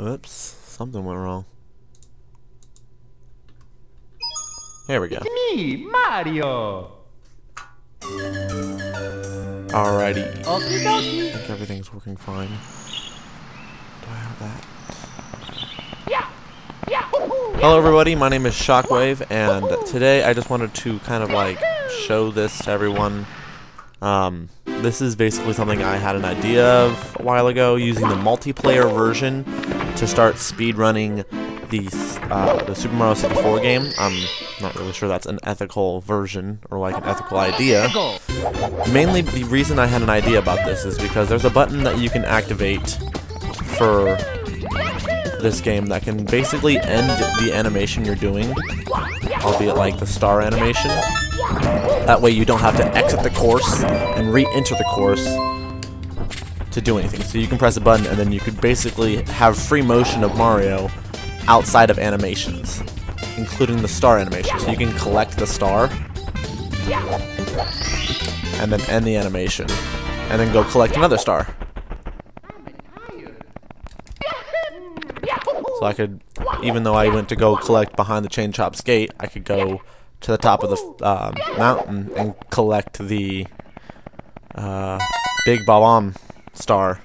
Oops, something went wrong. Here we go. Me, Mario. Alrighty. Okie I think everything's working fine. Do I have that? Hello everybody, my name is Shockwave, and today I just wanted to kind of like show this to everyone. Um, this is basically something I had an idea of a while ago, using the multiplayer version to start speedrunning the, uh, the Super Mario 64 game. I'm not really sure that's an ethical version, or like an ethical idea. Mainly the reason I had an idea about this is because there's a button that you can activate for this game that can basically end the animation you're doing, albeit like the star animation. That way you don't have to exit the course and re-enter the course to do anything. So you can press a button and then you could basically have free motion of Mario outside of animations, including the star animation. So you can collect the star and then end the animation, and then go collect another star. So I could, even though I went to go collect behind the Chain Chomp's gate, I could go to the top of the uh, mountain and collect the uh, Big Bob-omb star.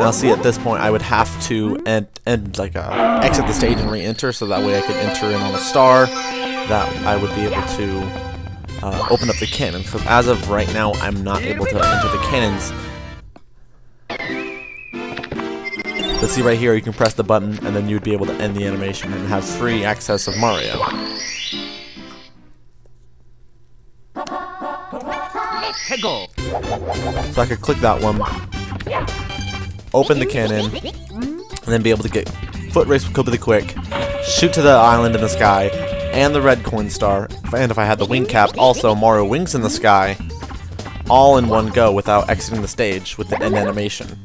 Now, see, at this point, I would have to end, end like uh, exit the stage and re-enter, so that way I could enter in on a star. That I would be able to uh, open up the cannon. Because as of right now, I'm not able to enter the cannons. But see right here, you can press the button, and then you'd be able to end the animation and have free access of Mario. So I could click that one, open the cannon, and then be able to get foot race with Koopa the Quick, shoot to the island in the sky, and the red coin star, and if I had the wing cap, also Mario Wings in the sky, all in one go without exiting the stage with end animation.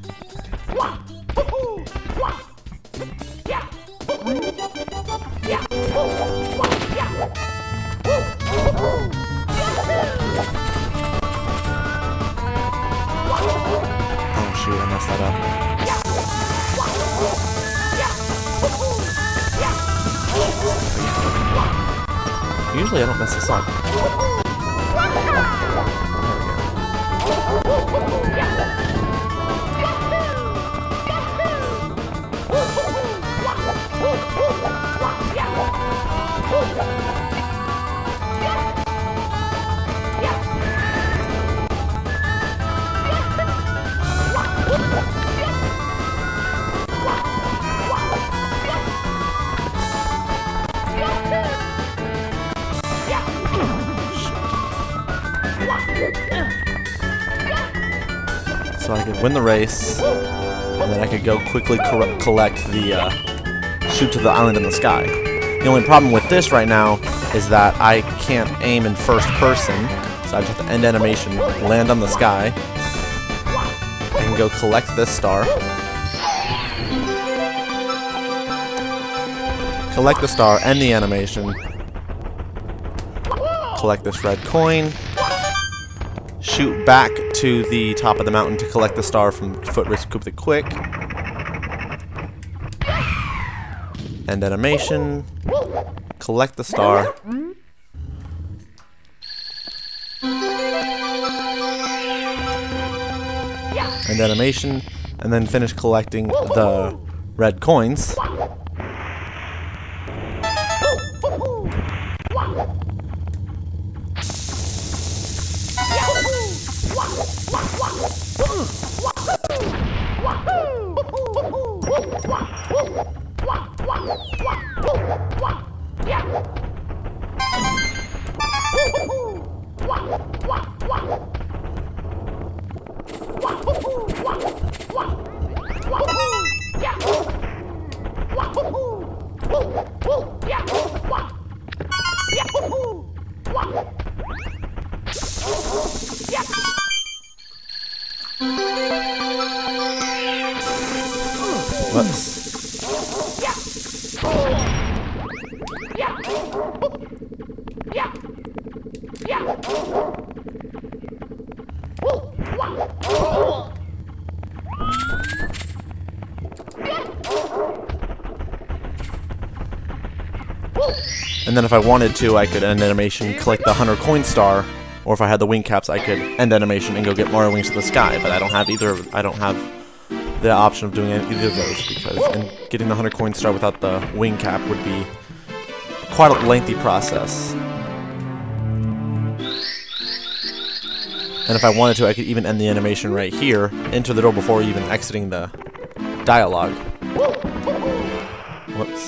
That up. Usually I don't mess this up. There. So I could win the race, and then I could go quickly collect the uh, shoot to the island in the sky. The only problem with this right now is that I can't aim in first person, so I just have to end animation, land on the sky. and go collect this star. Collect the star, end the animation. Collect this red coin. Shoot back to the top of the mountain to collect the star from Foot Race Koopa the Quick. End animation. Collect the star. End animation. And then finish collecting the red coins. Wah! Whoops. And then if I wanted to, I could end animation, collect the 100 coin star, or if I had the wing caps, I could end animation and go get Mario Wings to the sky. But I don't have either. I don't have the option of doing either of those because and getting the 100 coin star without the wing cap would be quite a lengthy process. And if I wanted to, I could even end the animation right here, enter the door before even exiting the dialogue. Whoops.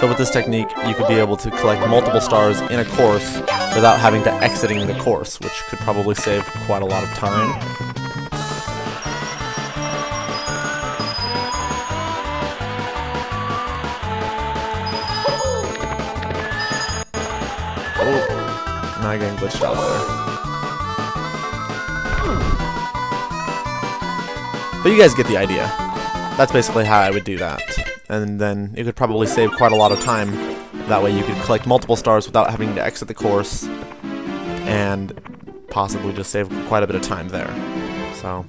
So with this technique, you could be able to collect multiple stars in a course without having to exiting the course, which could probably save quite a lot of time. Oh, I'm getting glitched out there. But you guys get the idea. That's basically how I would do that. And then it could probably save quite a lot of time. That way you could collect multiple stars without having to exit the course. And possibly just save quite a bit of time there. So,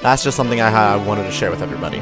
that's just something I, I wanted to share with everybody.